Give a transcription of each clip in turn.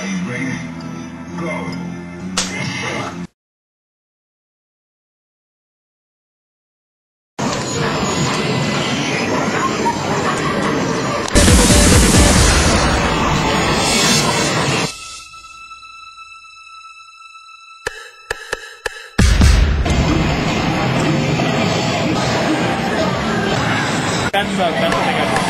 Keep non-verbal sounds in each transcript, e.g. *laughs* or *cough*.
Are you. That's the, that's the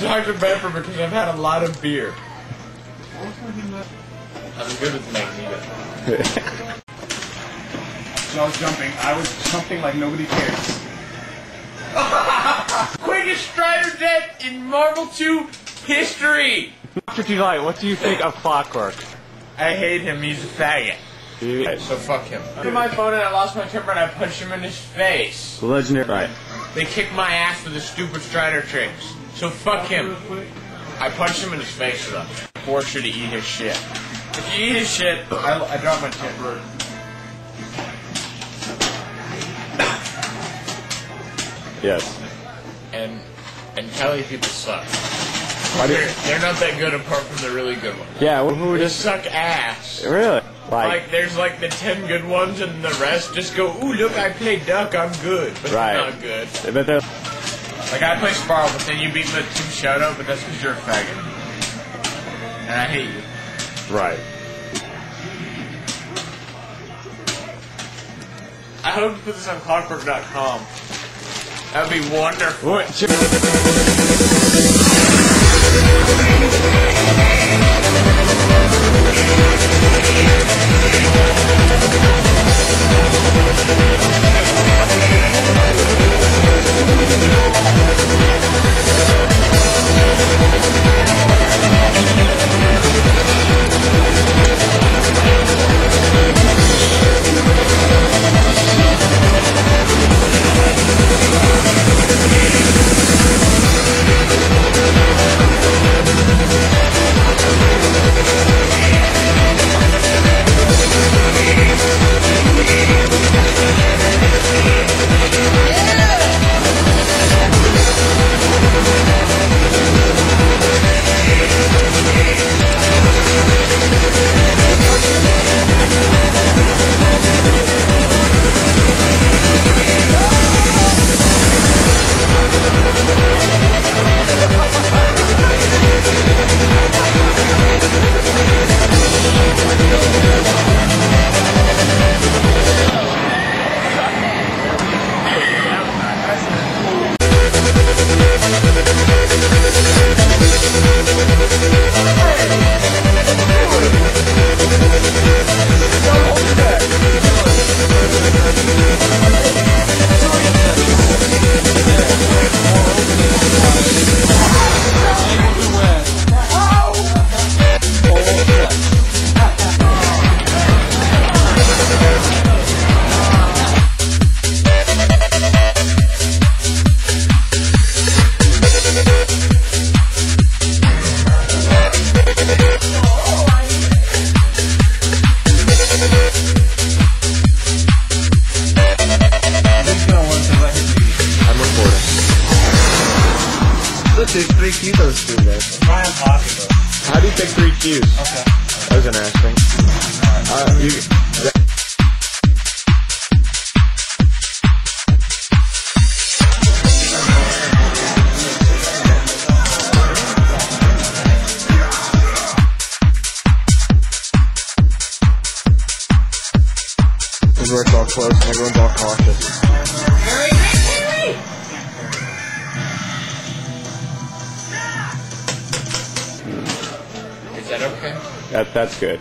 Dr. Pepper because I've had a lot of beer. I'm good with Magneto. *laughs* So I was jumping. I was jumping like nobody cares. *laughs* Quickest Strider death in Marvel 2 history! Dr. Delight, what do you think of Clockwork? I hate him, he's a faggot. So fuck him. I took my phone and I lost my temper and I punched him in his face. Legendary. Right. They kicked my ass with the stupid Strider tricks. So fuck him. I punched him in his face though. Force you to eat his shit. If you eat his shit, I, I drop my temper. Yes. And and Kelly people suck. Why do They're, they're not that good apart from the really good ones. Yeah, who who They just suck ass. really like, Like there's like the ten good ones and the rest just go, ooh look I play duck, I'm good. But Right. they're not good. but they're Like I play Sparrow, but then you beat me with two out, but that's because you're a faggot. And I hate you. right. I hope to put this on clockwork.com. That'd be wonderful. I'm did three Cubos do then? Brian Pocket. How do you pick three Qs? Okay. That was interesting. Uh, you, that, Everyone's all close and everyone's all cautious. That, that's good.